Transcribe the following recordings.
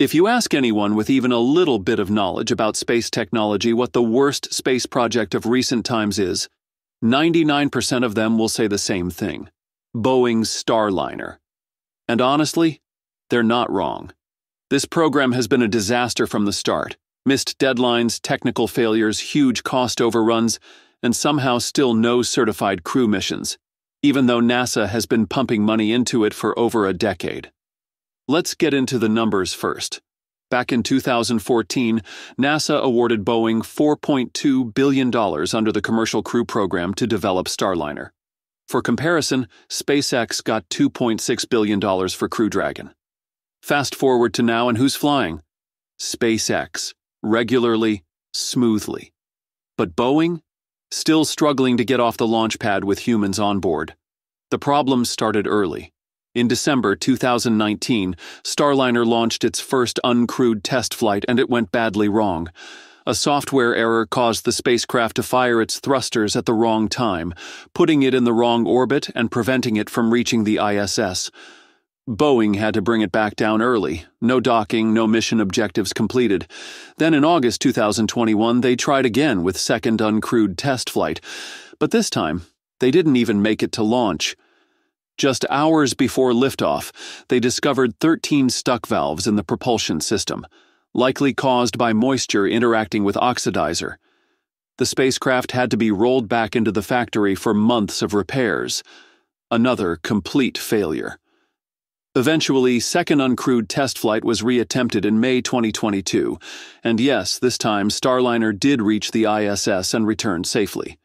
If you ask anyone with even a little bit of knowledge about space technology what the worst space project of recent times is, 99% of them will say the same thing Boeing's Starliner. And honestly, they're not wrong. This program has been a disaster from the start missed deadlines, technical failures, huge cost overruns, and somehow still no certified crew missions, even though NASA has been pumping money into it for over a decade. Let's get into the numbers first. Back in 2014, NASA awarded Boeing $4.2 billion under the Commercial Crew Program to develop Starliner. For comparison, SpaceX got $2.6 billion for Crew Dragon. Fast forward to now, and who's flying? SpaceX, regularly, smoothly. But Boeing? Still struggling to get off the launch pad with humans on board. The problems started early. In December 2019, Starliner launched its first uncrewed test flight and it went badly wrong. A software error caused the spacecraft to fire its thrusters at the wrong time, putting it in the wrong orbit and preventing it from reaching the ISS. Boeing had to bring it back down early. No docking, no mission objectives completed. Then in August 2021, they tried again with second uncrewed test flight. But this time, they didn't even make it to launch. Just hours before liftoff, they discovered 13 stuck valves in the propulsion system, likely caused by moisture interacting with oxidizer. The spacecraft had to be rolled back into the factory for months of repairs. Another complete failure. Eventually, second uncrewed test flight was reattempted in May 2022, and yes, this time Starliner did reach the ISS and returned safely.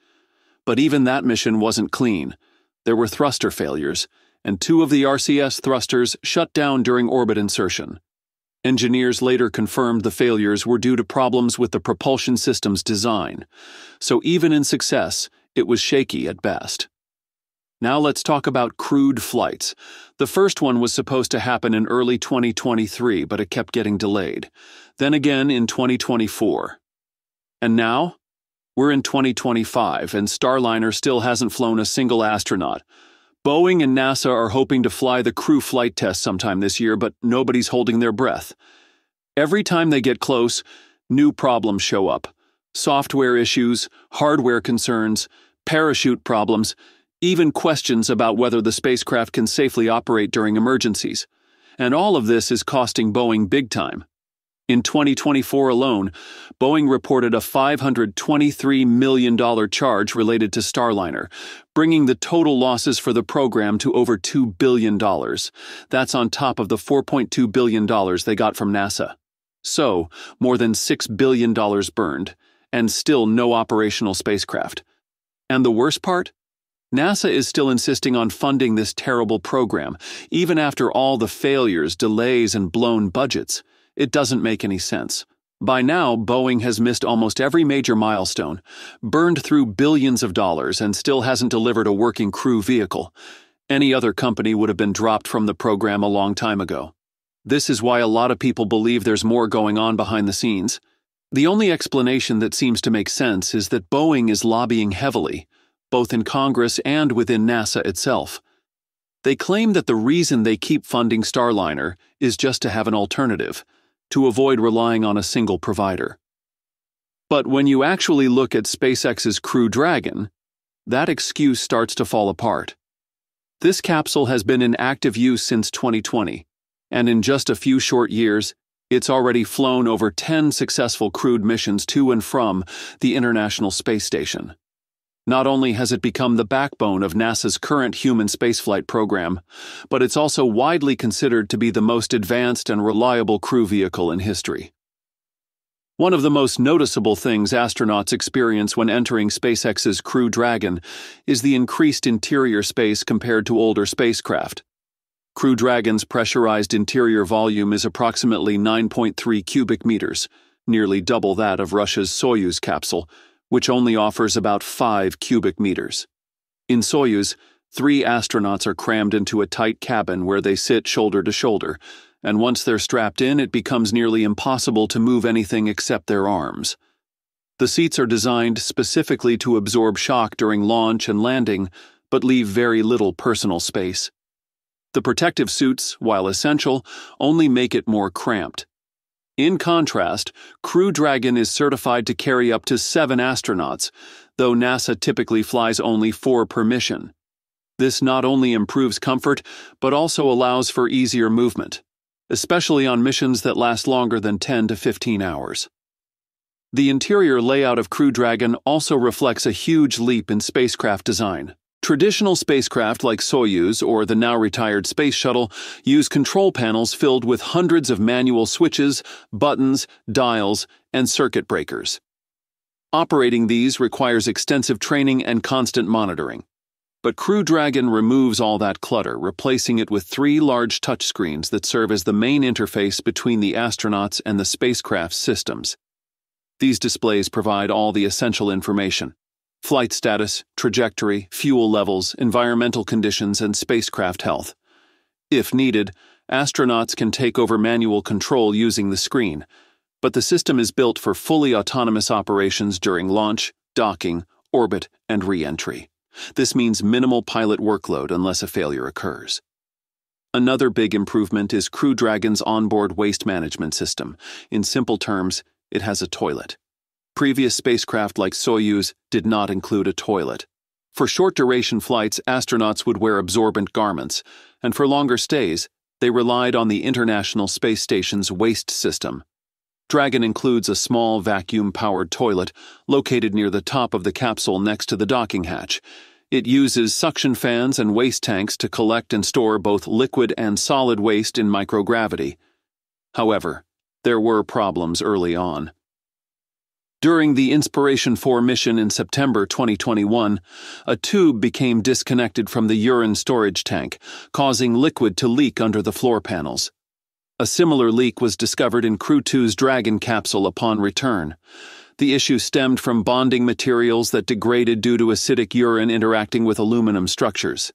But even that mission wasn't clean there were thruster failures, and two of the RCS thrusters shut down during orbit insertion. Engineers later confirmed the failures were due to problems with the propulsion system's design, so even in success, it was shaky at best. Now let's talk about crewed flights. The first one was supposed to happen in early 2023, but it kept getting delayed. Then again in 2024. And now? We're in 2025, and Starliner still hasn't flown a single astronaut. Boeing and NASA are hoping to fly the crew flight test sometime this year, but nobody's holding their breath. Every time they get close, new problems show up software issues, hardware concerns, parachute problems, even questions about whether the spacecraft can safely operate during emergencies. And all of this is costing Boeing big time. In 2024 alone, Boeing reported a $523 million charge related to Starliner, bringing the total losses for the program to over $2 billion. That's on top of the $4.2 billion they got from NASA. So, more than $6 billion burned, and still no operational spacecraft. And the worst part? NASA is still insisting on funding this terrible program, even after all the failures, delays, and blown budgets. It doesn't make any sense. By now, Boeing has missed almost every major milestone, burned through billions of dollars, and still hasn't delivered a working crew vehicle. Any other company would have been dropped from the program a long time ago. This is why a lot of people believe there's more going on behind the scenes. The only explanation that seems to make sense is that Boeing is lobbying heavily, both in Congress and within NASA itself. They claim that the reason they keep funding Starliner is just to have an alternative to avoid relying on a single provider. But when you actually look at SpaceX's Crew Dragon, that excuse starts to fall apart. This capsule has been in active use since 2020, and in just a few short years, it's already flown over 10 successful crewed missions to and from the International Space Station. Not only has it become the backbone of NASA's current human spaceflight program, but it's also widely considered to be the most advanced and reliable crew vehicle in history. One of the most noticeable things astronauts experience when entering SpaceX's Crew Dragon is the increased interior space compared to older spacecraft. Crew Dragon's pressurized interior volume is approximately 9.3 cubic meters, nearly double that of Russia's Soyuz capsule which only offers about 5 cubic meters. In Soyuz, three astronauts are crammed into a tight cabin where they sit shoulder to shoulder, and once they're strapped in, it becomes nearly impossible to move anything except their arms. The seats are designed specifically to absorb shock during launch and landing, but leave very little personal space. The protective suits, while essential, only make it more cramped. In contrast, Crew Dragon is certified to carry up to seven astronauts, though NASA typically flies only four per mission. This not only improves comfort, but also allows for easier movement, especially on missions that last longer than 10 to 15 hours. The interior layout of Crew Dragon also reflects a huge leap in spacecraft design. Traditional spacecraft like Soyuz or the now retired Space Shuttle use control panels filled with hundreds of manual switches, buttons, dials, and circuit breakers. Operating these requires extensive training and constant monitoring. But Crew Dragon removes all that clutter, replacing it with three large touchscreens that serve as the main interface between the astronauts and the spacecraft's systems. These displays provide all the essential information flight status, trajectory, fuel levels, environmental conditions, and spacecraft health. If needed, astronauts can take over manual control using the screen, but the system is built for fully autonomous operations during launch, docking, orbit, and re entry. This means minimal pilot workload unless a failure occurs. Another big improvement is Crew Dragon's onboard waste management system. In simple terms, it has a toilet. Previous spacecraft like Soyuz did not include a toilet. For short duration flights, astronauts would wear absorbent garments, and for longer stays, they relied on the International Space Station's waste system. Dragon includes a small vacuum powered toilet located near the top of the capsule next to the docking hatch. It uses suction fans and waste tanks to collect and store both liquid and solid waste in microgravity. However, there were problems early on. During the Inspiration 4 mission in September 2021, a tube became disconnected from the urine storage tank, causing liquid to leak under the floor panels. A similar leak was discovered in Crew 2's Dragon capsule upon return. The issue stemmed from bonding materials that degraded due to acidic urine interacting with aluminum structures.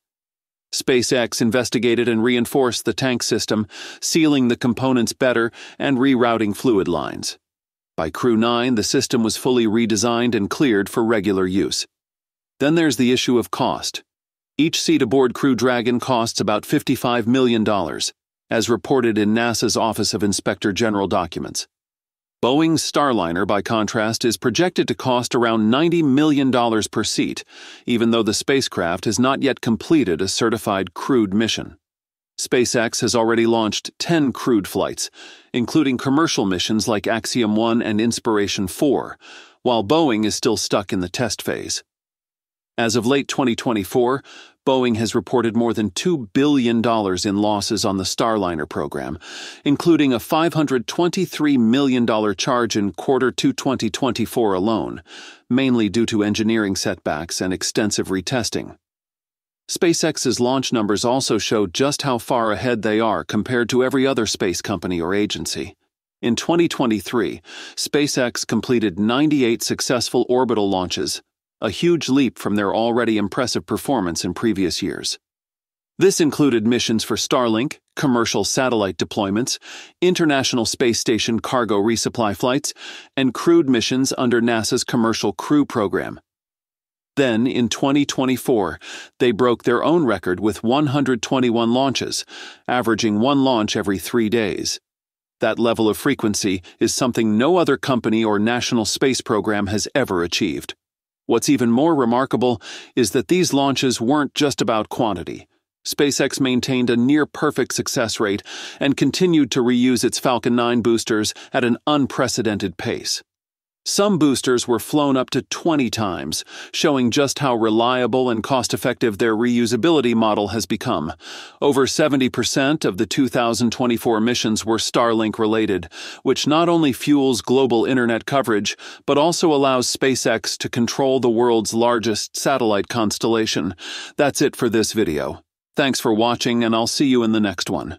SpaceX investigated and reinforced the tank system, sealing the components better and rerouting fluid lines. By Crew 9, the system was fully redesigned and cleared for regular use. Then there's the issue of cost. Each seat aboard Crew Dragon costs about $55 million, as reported in NASA's Office of Inspector General documents. Boeing's Starliner, by contrast, is projected to cost around $90 million per seat, even though the spacecraft has not yet completed a certified crewed mission. SpaceX has already launched 10 crewed flights, including commercial missions like Axiom 1 and Inspiration 4, while Boeing is still stuck in the test phase. As of late 2024, Boeing has reported more than $2 billion in losses on the Starliner program, including a $523 million charge in quarter 2 2024 alone, mainly due to engineering setbacks and extensive retesting. SpaceX's launch numbers also show just how far ahead they are compared to every other space company or agency. In 2023, SpaceX completed 98 successful orbital launches, a huge leap from their already impressive performance in previous years. This included missions for Starlink, commercial satellite deployments, International Space Station cargo resupply flights, and crewed missions under NASA's Commercial Crew Program. Then, in 2024, they broke their own record with 121 launches, averaging one launch every three days. That level of frequency is something no other company or national space program has ever achieved. What's even more remarkable is that these launches weren't just about quantity. SpaceX maintained a near perfect success rate and continued to reuse its Falcon 9 boosters at an unprecedented pace. Some boosters were flown up to 20 times, showing just how reliable and cost effective their reusability model has become. Over 70% of the 2024 missions were Starlink related, which not only fuels global internet coverage, but also allows SpaceX to control the world's largest satellite constellation. That's it for this video. Thanks for watching, and I'll see you in the next one.